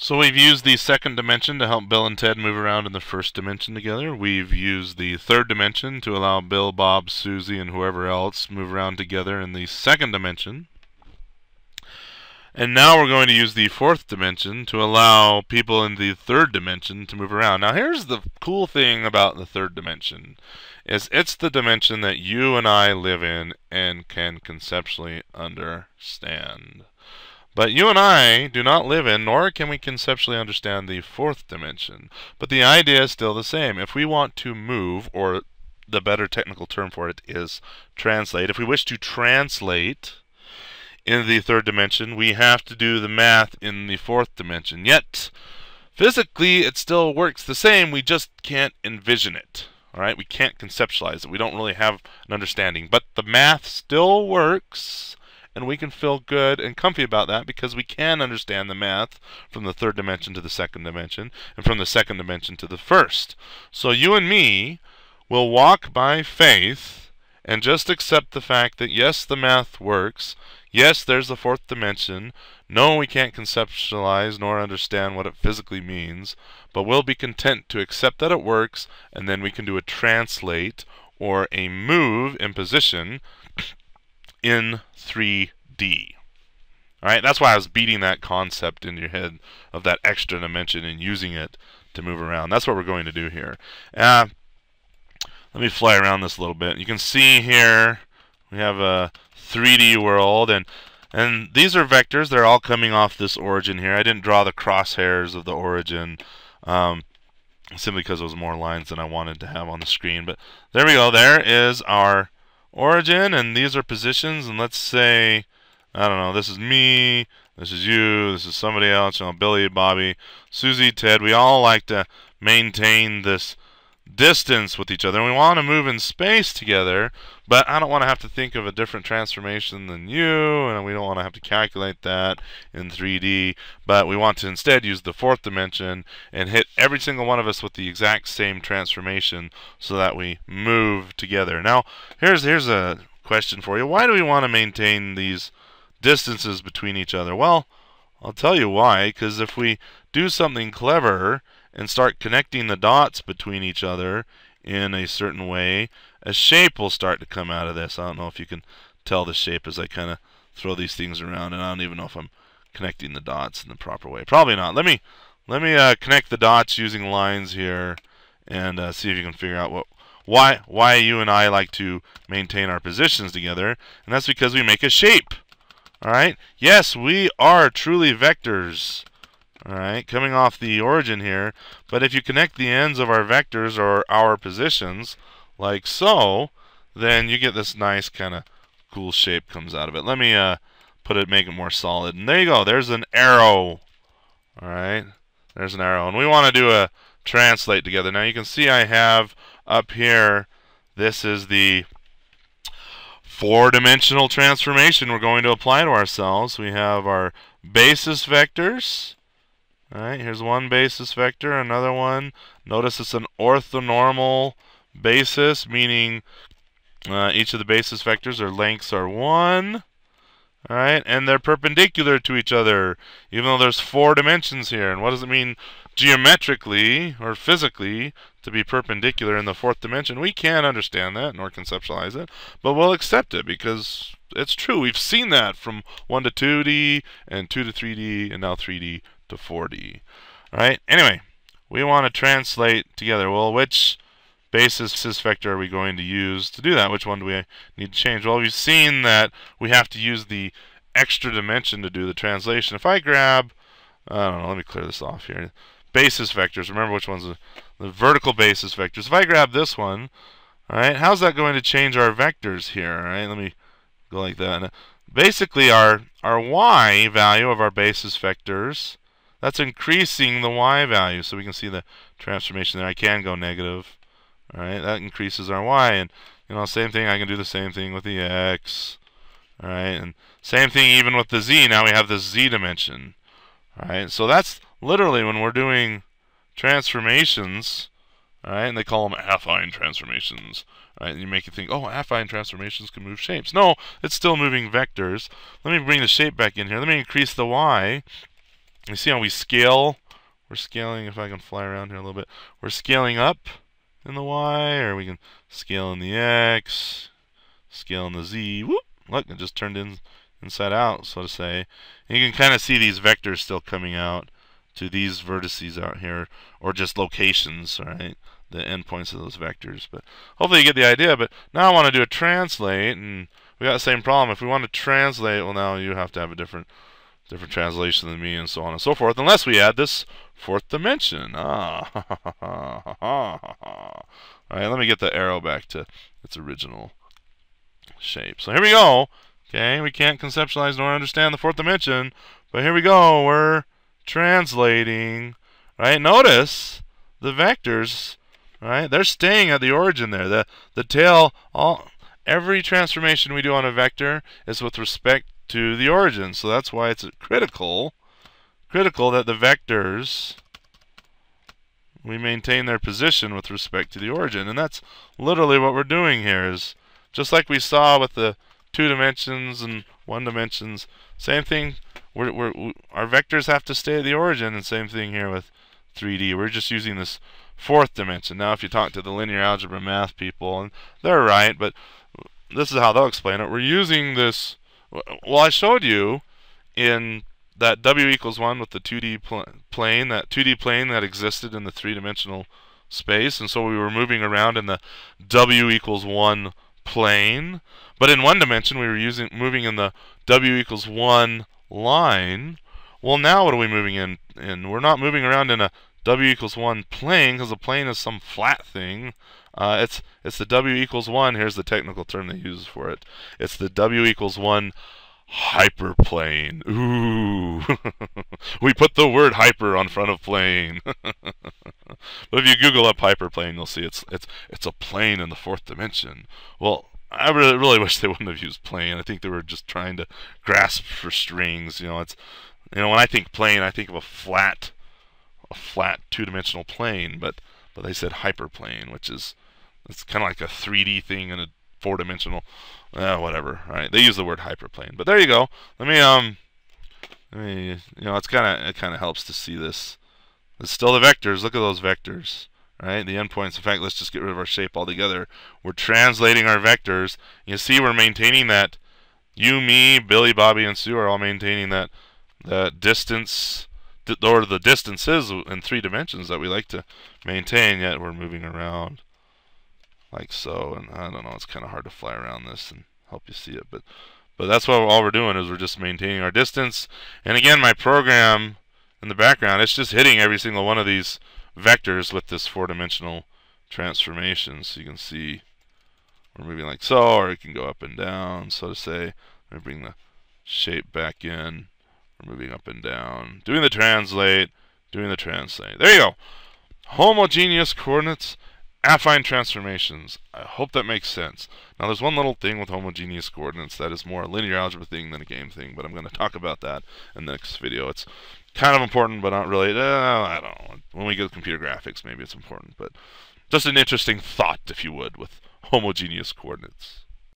So we've used the second dimension to help Bill and Ted move around in the first dimension together. We've used the third dimension to allow Bill, Bob, Susie, and whoever else move around together in the second dimension. And now we're going to use the fourth dimension to allow people in the third dimension to move around. Now here's the cool thing about the third dimension is it's the dimension that you and I live in and can conceptually understand. But you and I do not live in, nor can we conceptually understand the fourth dimension. But the idea is still the same. If we want to move, or the better technical term for it is translate, if we wish to translate in the third dimension, we have to do the math in the fourth dimension. Yet, physically, it still works the same, we just can't envision it. All right, we can't conceptualize it. We don't really have an understanding. But the math still works and we can feel good and comfy about that because we can understand the math from the third dimension to the second dimension and from the second dimension to the first. So you and me will walk by faith and just accept the fact that yes, the math works. Yes, there's the fourth dimension. No, we can't conceptualize nor understand what it physically means, but we'll be content to accept that it works, and then we can do a translate or a move in position in 3D. All right, that's why I was beating that concept in your head of that extra dimension and using it to move around. That's what we're going to do here. Uh, let me fly around this a little bit. You can see here we have a 3D world, and and these are vectors. They're all coming off this origin here. I didn't draw the crosshairs of the origin um, simply because it was more lines than I wanted to have on the screen. But there we go. There is our origin, and these are positions, and let's say, I don't know, this is me, this is you, this is somebody else, you know, Billy, Bobby, Susie, Ted. We all like to maintain this distance with each other. And we want to move in space together, but I don't want to have to think of a different transformation than you, and we don't want to have to calculate that in 3D. But we want to instead use the fourth dimension and hit every single one of us with the exact same transformation so that we move together. Now, here's here's a question for you. Why do we want to maintain these distances between each other? Well, I'll tell you why, because if we do something clever and start connecting the dots between each other in a certain way, a shape will start to come out of this. I don't know if you can tell the shape as I kind of throw these things around, and I don't even know if I'm connecting the dots in the proper way. Probably not. Let me let me uh, connect the dots using lines here, and uh, see if you can figure out what why why you and I like to maintain our positions together, and that's because we make a shape. All right. Yes, we are truly vectors. Alright, coming off the origin here. But if you connect the ends of our vectors or our positions, like so, then you get this nice kind of cool shape comes out of it. Let me uh, put it, make it more solid. And there you go. There's an arrow. Alright, there's an arrow. And we want to do a translate together. Now you can see I have up here, this is the four-dimensional transformation we're going to apply to ourselves. We have our basis vectors Alright, here's one basis vector, another one. Notice it's an orthonormal basis, meaning uh, each of the basis vectors, their lengths are 1. Alright, and they're perpendicular to each other, even though there's four dimensions here. And what does it mean geometrically or physically to be perpendicular in the fourth dimension? We can't understand that nor conceptualize it, but we'll accept it because it's true. We've seen that from 1 to 2D and 2 to 3D and now 3D to 4D. Alright, anyway, we want to translate together. Well, which basis vector are we going to use to do that? Which one do we need to change? Well, we've seen that we have to use the extra dimension to do the translation. If I grab, I don't know, let me clear this off here. Basis vectors, remember which one's the, the vertical basis vectors. If I grab this one, alright, how's that going to change our vectors here? Alright, let me go like that. Basically, our, our y value of our basis vectors that's increasing the y value. So we can see the transformation there. I can go negative. All right, that increases our y. And, you know, same thing, I can do the same thing with the x. All right, and same thing even with the z. Now we have this z dimension. All right, so that's literally when we're doing transformations, all right, and they call them affine transformations. Right, and you make you think, oh, affine transformations can move shapes. No, it's still moving vectors. Let me bring the shape back in here. Let me increase the y. You see how we scale? We're scaling, if I can fly around here a little bit, we're scaling up in the Y, or we can scale in the X, scale in the Z. Whoop! Look, it just turned in inside out, so to say. And you can kind of see these vectors still coming out to these vertices out here, or just locations, right? The endpoints of those vectors. But hopefully you get the idea. But now I want to do a translate, and we got the same problem. If we want to translate, well, now you have to have a different different translation than me, and so on and so forth, unless we add this fourth dimension. Ah, All right, let me get the arrow back to its original shape. So here we go. Okay, we can't conceptualize nor understand the fourth dimension, but here we go. We're translating, right? Notice the vectors, right? They're staying at the origin there. The the tail, all every transformation we do on a vector is with respect to the origin. So that's why it's critical, critical that the vectors we maintain their position with respect to the origin. And that's literally what we're doing here is just like we saw with the two dimensions and one dimensions, same thing we're, we're, our vectors have to stay at the origin, and same thing here with 3D. We're just using this fourth dimension. Now, if you talk to the linear algebra math people, and they're right, but this is how they'll explain it. We're using this. Well, I showed you in that w equals 1 with the 2D pl plane, that 2D plane that existed in the three-dimensional space, and so we were moving around in the w equals 1 plane. But in one dimension, we were using moving in the w equals 1 line. Well, now what are we moving in? in? We're not moving around in a w equals 1 plane because a plane is some flat thing. Uh, it's it's the w equals 1. Here's the technical term they use for it. It's the w equals 1 hyperplane. Ooh. we put the word hyper on front of plane. but if you Google up hyperplane, you'll see it's it's it's a plane in the fourth dimension. Well, I really, really wish they wouldn't have used plane. I think they were just trying to grasp for strings. You know, it's you know when I think plane, I think of a flat, a flat two-dimensional plane. But but they said hyperplane, which is it's kind of like a 3D thing in a four-dimensional, uh, whatever. Right? They use the word hyperplane. But there you go. Let me um, let me you know it's kind of it kind of helps to see this. It's still the vectors. Look at those vectors right? The endpoints. In fact, let's just get rid of our shape altogether. We're translating our vectors. You see we're maintaining that you, me, Billy, Bobby, and Sue are all maintaining that that distance or the distances in three dimensions that we like to maintain, yet we're moving around like so. And I don't know, it's kind of hard to fly around this and help you see it, but but that's what all we're doing is we're just maintaining our distance. And again, my program in the background, it's just hitting every single one of these vectors with this four-dimensional transformation. So you can see we're moving like so, or it can go up and down, so to say. Let me bring the shape back in. We're moving up and down. Doing the translate, doing the translate. There you go. Homogeneous coordinates, affine transformations. I hope that makes sense. Now there's one little thing with homogeneous coordinates that is more a linear algebra thing than a game thing, but I'm going to talk about that in the next video. It's kind of important, but not really. Uh, I don't know. When we get to computer graphics, maybe it's important, but just an interesting thought, if you would, with homogeneous coordinates.